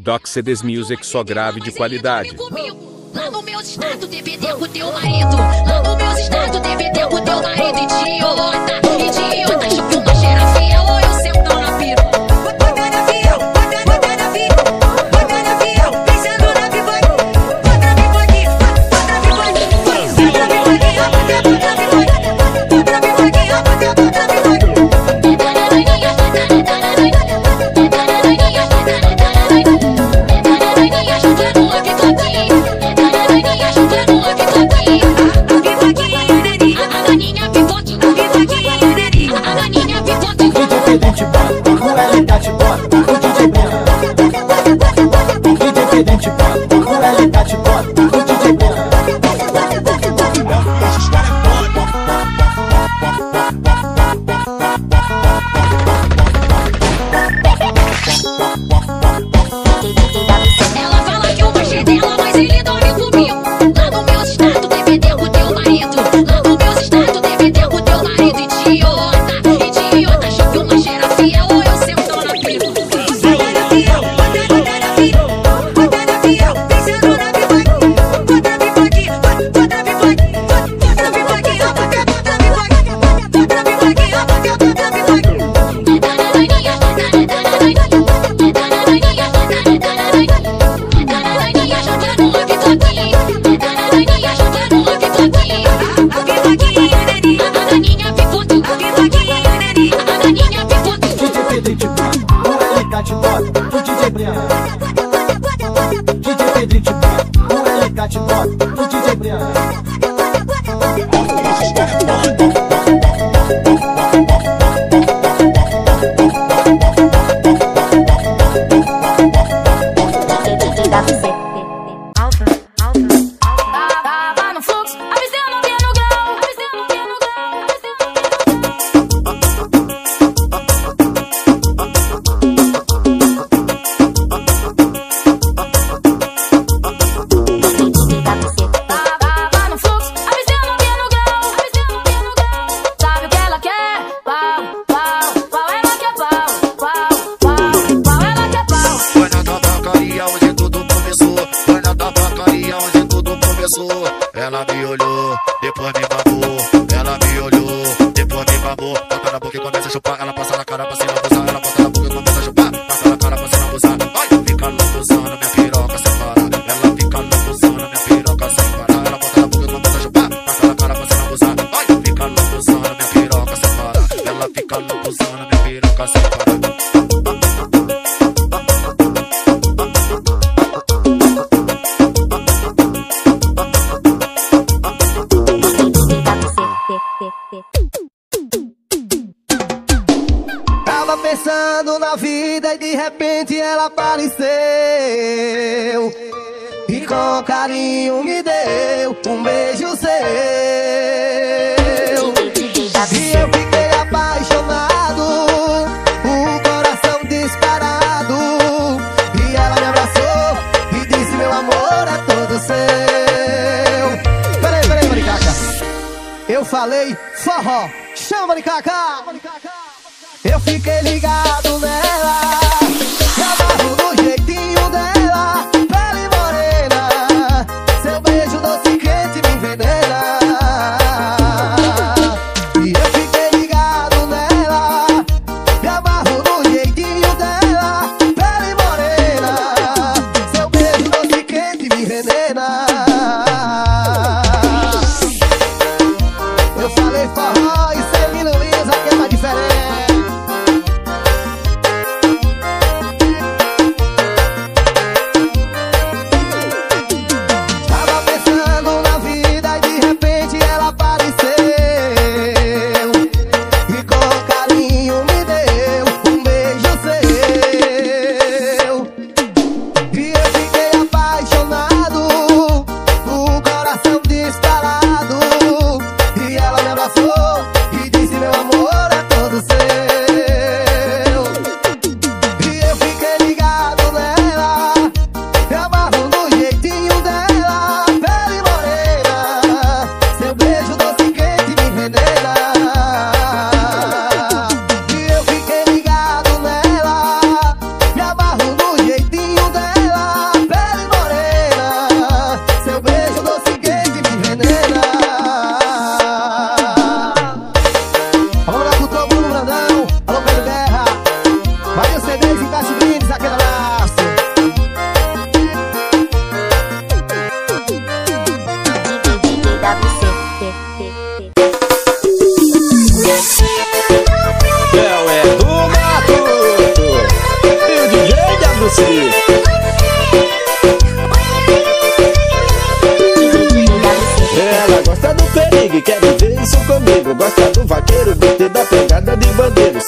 Doc CDs Music só grave de qualidade. Lá no meu estado DVD com teu marido. Lá no meu estado DVD com teu marido. Idiota, idiota, tipo uma Ou Eu sento na piroca. Don't you Ela me olhou, depois me babou. Ela me olhou, depois me babou. Toca na boca e começa a chupar. Ela Tava pensando na vida e de repente ela apareceu. E com carinho me deu um beijo seu. E eu fiquei falei forró, chama de cacá. Eu fiquei ligado, né? Alefa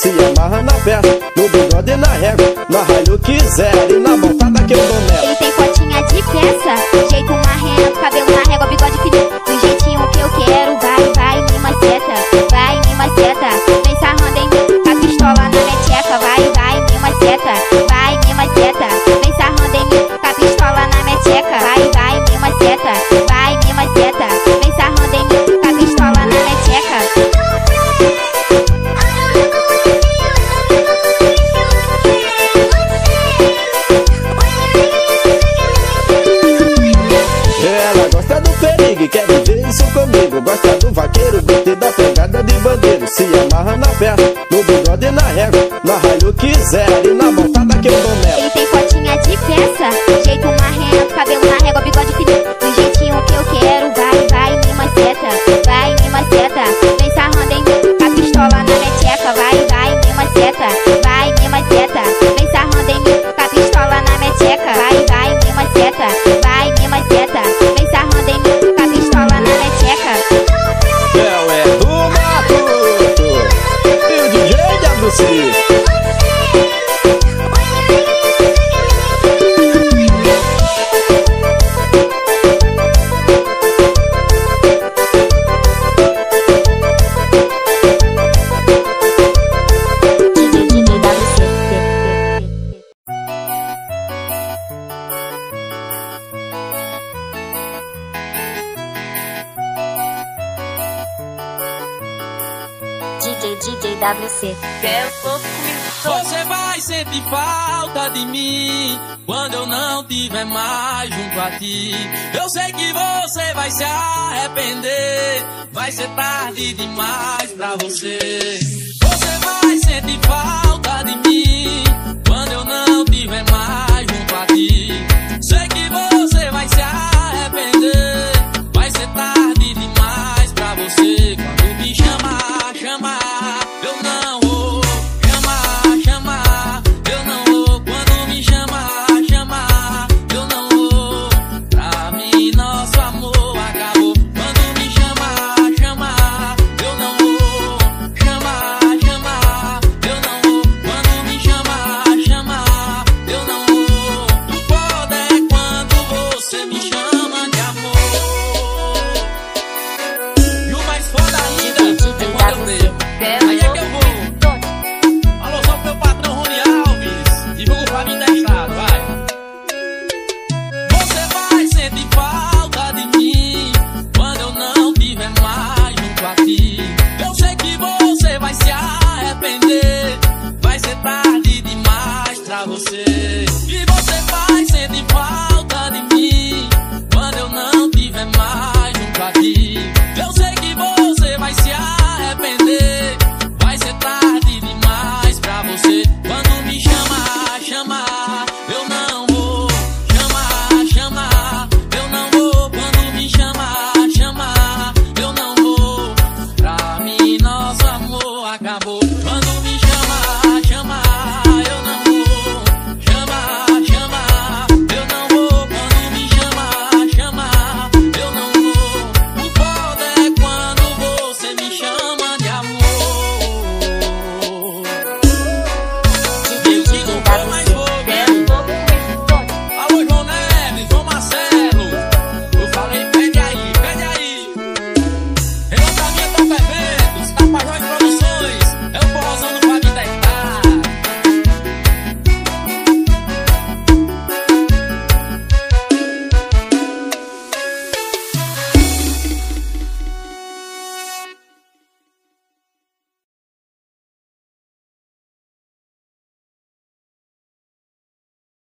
Se amarra na perna, no bigode e na régua. Na raio quiser e na montada que eu Gosta do vaqueiro, BT da pegada de bandeiro. Se amarra na perna, no bigode na régua. Na raio quiser e na montada DJ WC. Você vai sentir falta de mim quando eu não tiver mais junto a ti. Eu sei que você vai se arrepender, vai ser tarde demais pra você. Você vai sentir falta de mim quando eu não tiver mais